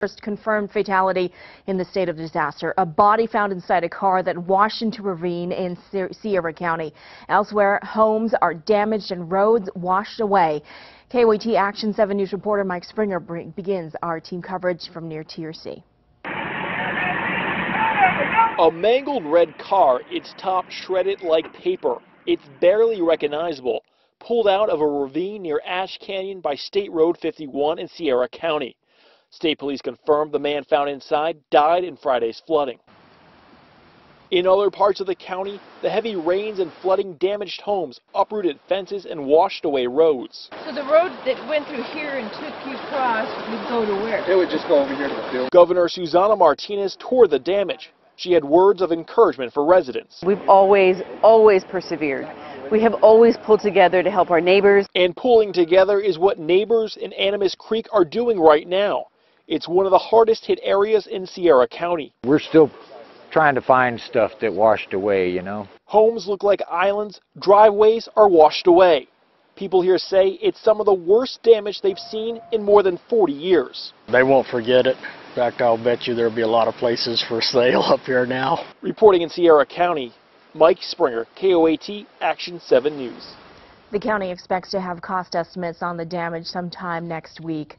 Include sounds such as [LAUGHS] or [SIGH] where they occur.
First confirmed fatality in the state of disaster. A body found inside a car that washed into a ravine in Sierra County. Elsewhere, homes are damaged and roads washed away. KOAT Action 7 News reporter Mike Springer begins our team coverage from near T or C. A mangled red car, its top shredded like paper. It's barely recognizable. Pulled out of a ravine near Ash Canyon by State Road 51 in Sierra County. State police confirmed the man found inside died in Friday's flooding. In other parts of the county, the heavy rains and flooding damaged homes, uprooted fences, and washed away roads. So the road that went through here and took you across would go to where? It would just go over here to the field. Governor Susana Martinez toured the damage. She had words of encouragement for residents. We've always, always persevered. We have always pulled together to help our neighbors. And pulling together is what neighbors in Animas Creek are doing right now. It's one of the hardest hit areas in Sierra County. We're still trying to find stuff that washed away, you know. Homes look like islands, driveways are washed away. People here say it's some of the worst damage they've seen in more than 40 years. They won't forget it. In fact, I'll bet you there'll be a lot of places for [LAUGHS] sale up here now. Reporting in Sierra County, Mike Springer, KOAT Action 7 News. The county expects to have cost estimates on the damage sometime next week.